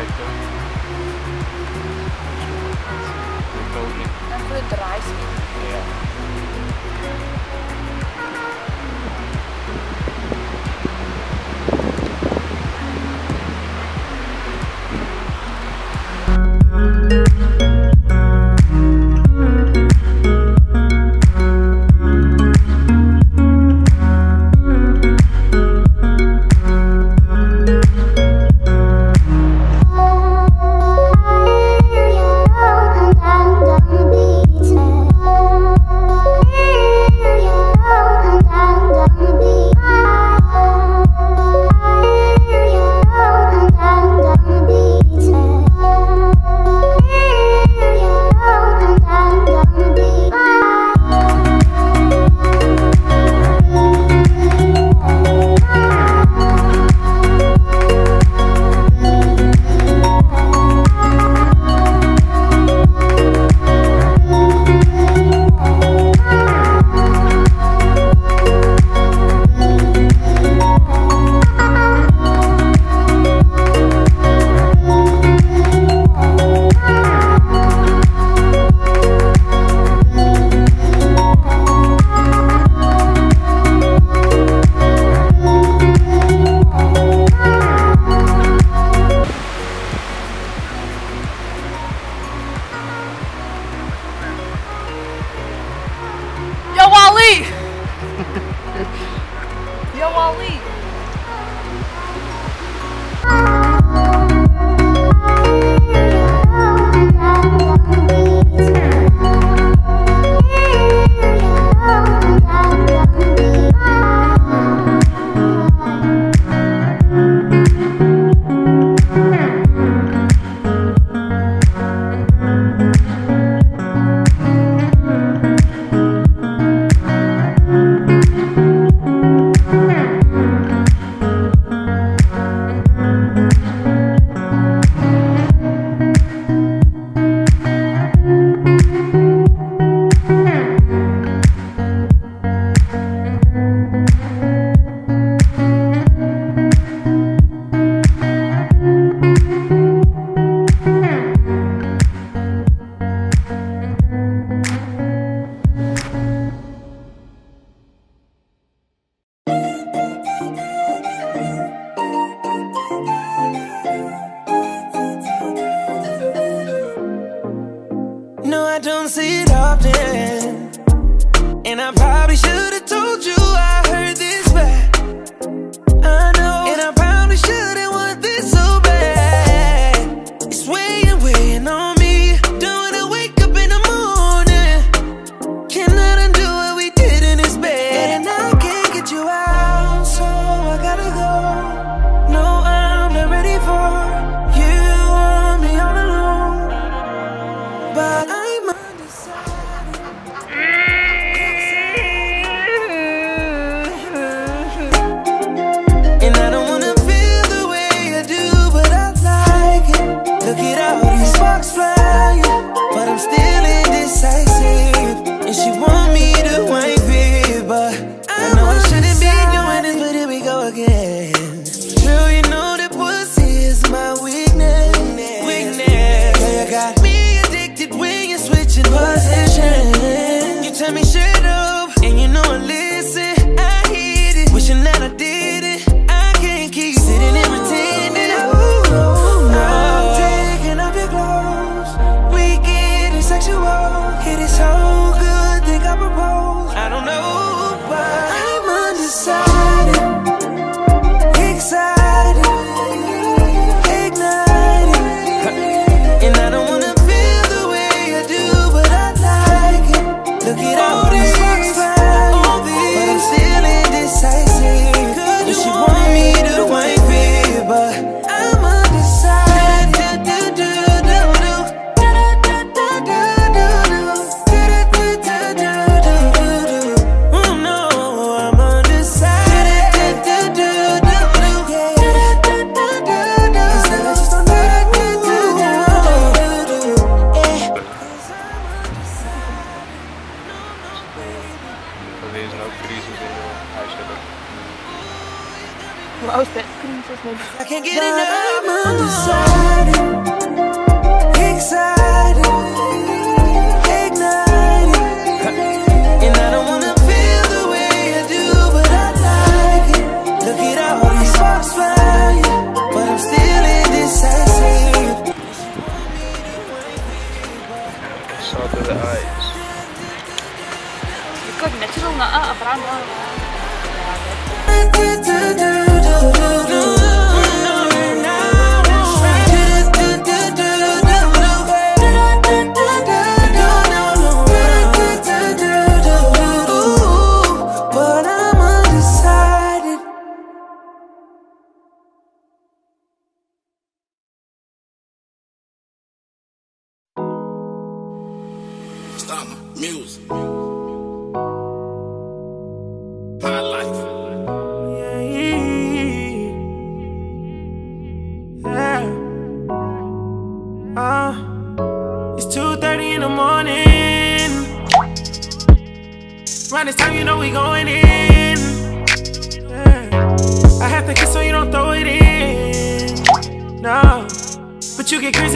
and Yo Wally!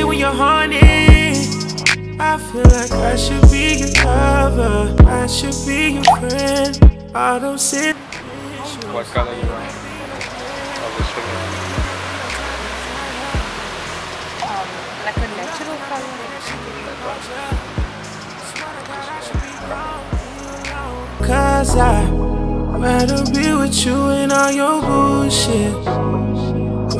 But you get crazy when you're horny. I feel like I should be your lover. I should be your friend. I don't sit. What color you want? Of the sugar. um, like a natural color. Cause I'd rather be with you and all your bullshit.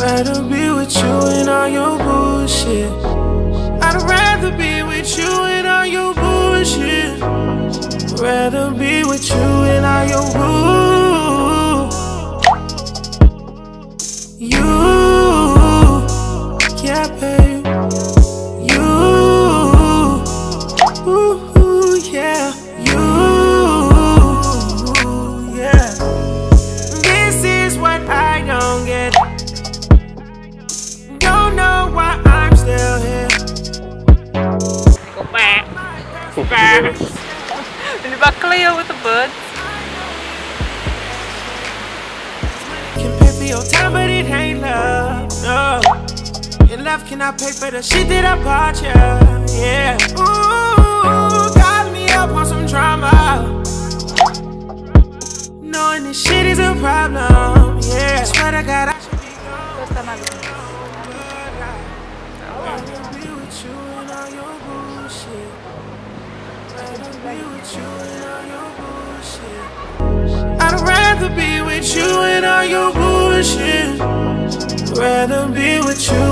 Rather be with you and all your bullshit. I'd rather be with you and all your bullshit. Rather be with you and all your bull. Love pay for the shit that I bought you. Yeah. Ooh, got me up on some drama. Knowing this shit is a problem. Yeah. I swear to God, I should be gone. I'd rather be with you and all your bullshit. Rather be with you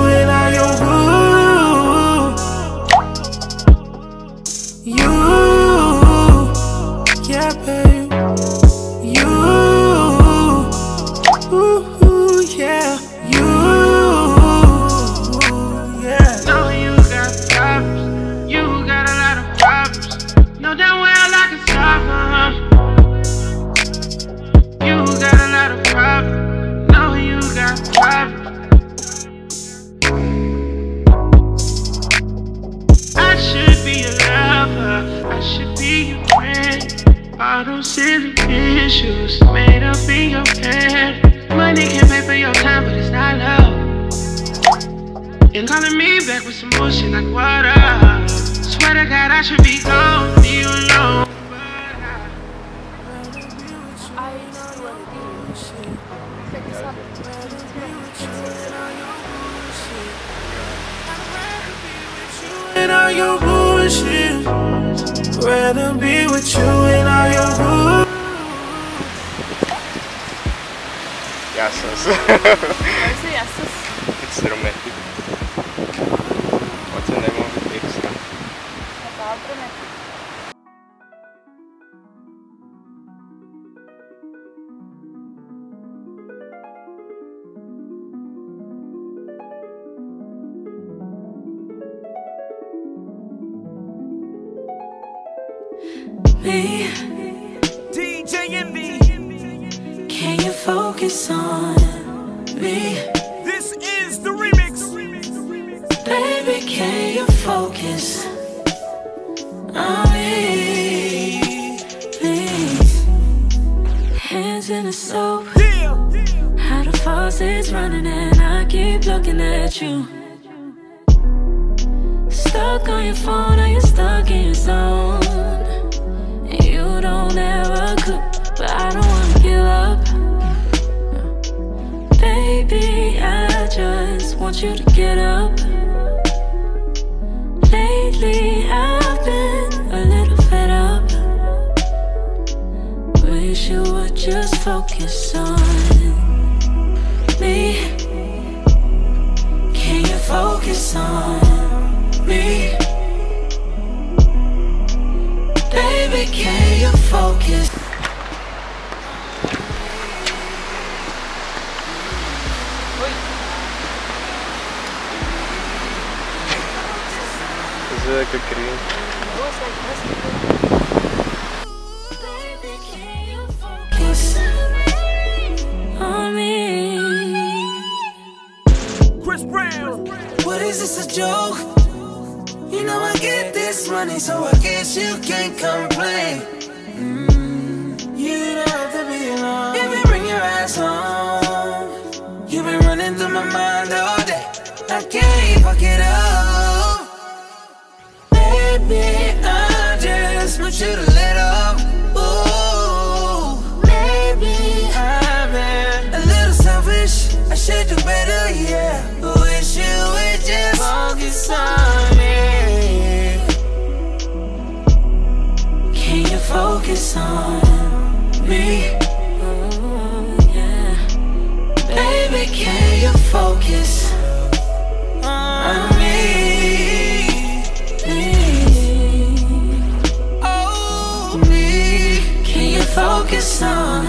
like what up? Swear to God I should be gone, leave you alone. I see what it is. Check this out. and all your bullshit. Rather be with you and all your bull. Yasus. I see Asus. it's romantic. Focus on me? this is the remix. Baby, can you focus on me? Please. Hands in the soap. How the faucet's running and I keep looking at you. Stuck on your phone, or you're stuck in your zone. Want you to get up. Lately, I've been a little fed up. Wish you would just focus on is this a joke? You know I get this money, so I guess you can't complain. Mm, you don't have to be alone. If you bring your ass home, you've been running through my mind all day. I can't fuck it up. Baby, I just want you to focus on me? Oh, me. Can you focus on